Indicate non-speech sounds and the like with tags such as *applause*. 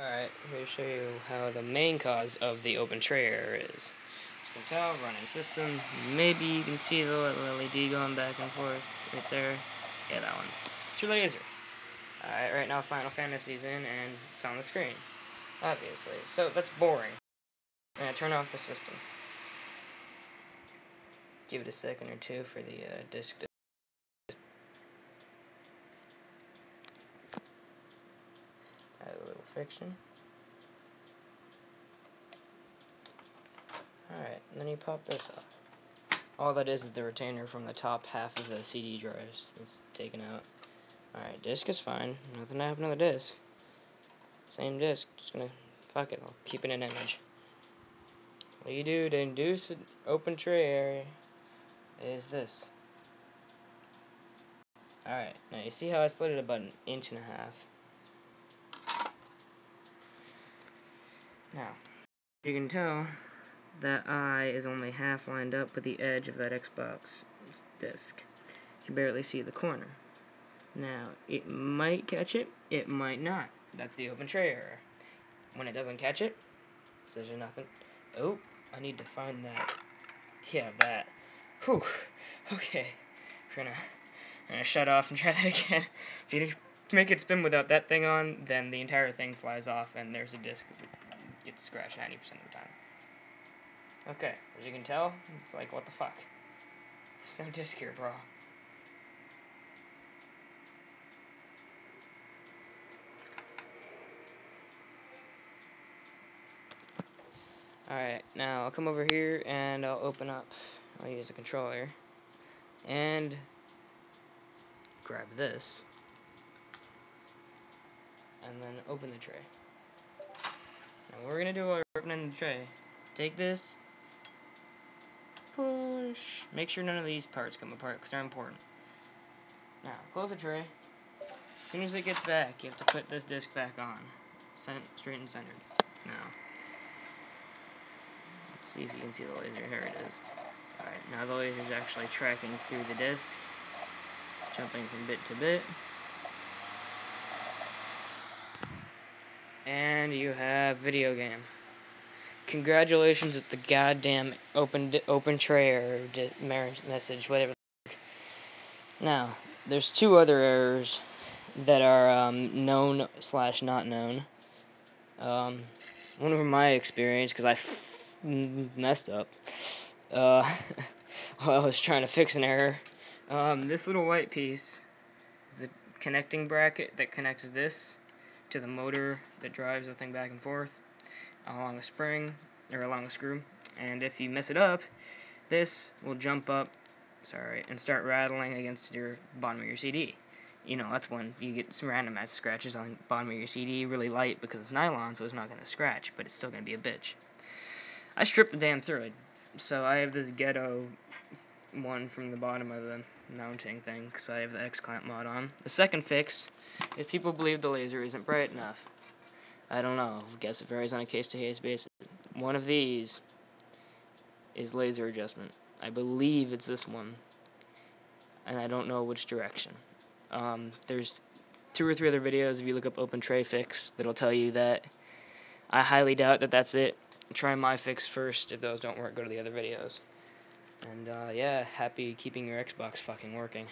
Alright, here to show you how the main cause of the open tray error is. As you can tell, running system, maybe you can see the little LED going back and forth right there. Yeah, that one. It's your laser. Alright, right now Final Fantasy's in and it's on the screen. Obviously. So that's boring. I'm gonna turn off the system. Give it a second or two for the uh, disk to friction. Alright, and then you pop this off. All that is is the retainer from the top half of the CD drives is taken out. Alright, disk is fine. Nothing happened to the disk. Same disk. Just gonna, fuck it, I'll keep it an image. What you do to induce an open tray error is this. Alright, now you see how I slid it about an inch and a half. Now, you can tell that eye is only half lined up with the edge of that Xbox disc. You can barely see the corner. Now, it might catch it, it might not. That's the open tray error. When it doesn't catch it, says you nothing. Oh, I need to find that. Yeah, that. Whew. Okay. We're gonna, we're gonna shut off and try that *laughs* again. If you make it spin without that thing on, then the entire thing flies off and there's a disc gets scratched 90% of the time. Okay, as you can tell, it's like, what the fuck? There's no disc here, bro. Alright, now I'll come over here and I'll open up, I'll use a controller, and grab this, and then open the tray. Now what we're gonna do while we're opening the tray, take this, push, make sure none of these parts come apart because they're important. Now, close the tray. As soon as it gets back, you have to put this disc back on. Cent straight and centered. Now, let's see if you can see the laser. Here it is. Alright, now the laser is actually tracking through the disc, jumping from bit to bit. And you have video game. Congratulations at the goddamn open open tray or message, whatever. Now, there's two other errors that are um, known slash not known. Um, one from my experience, because I messed up uh, *laughs* while I was trying to fix an error. Um, this little white piece is the connecting bracket that connects this to the motor that drives the thing back and forth along a spring or along a screw. And if you mess it up this will jump up sorry and start rattling against your bottom of your CD you know that's when you get some random ass scratches on the bottom of your CD really light because it's nylon so it's not going to scratch but it's still going to be a bitch. I stripped the damn through it. So I have this ghetto one from the bottom of the mounting thing because I have the X-clamp mod on the second fix if people believe the laser isn't bright enough. I don't know. I guess it varies on a case-to-case basis. One of these is laser adjustment. I believe it's this one. And I don't know which direction. Um, there's two or three other videos if you look up open tray fix that'll tell you that. I highly doubt that that's it. Try my fix first. If those don't work, go to the other videos. And uh, yeah, happy keeping your Xbox fucking working.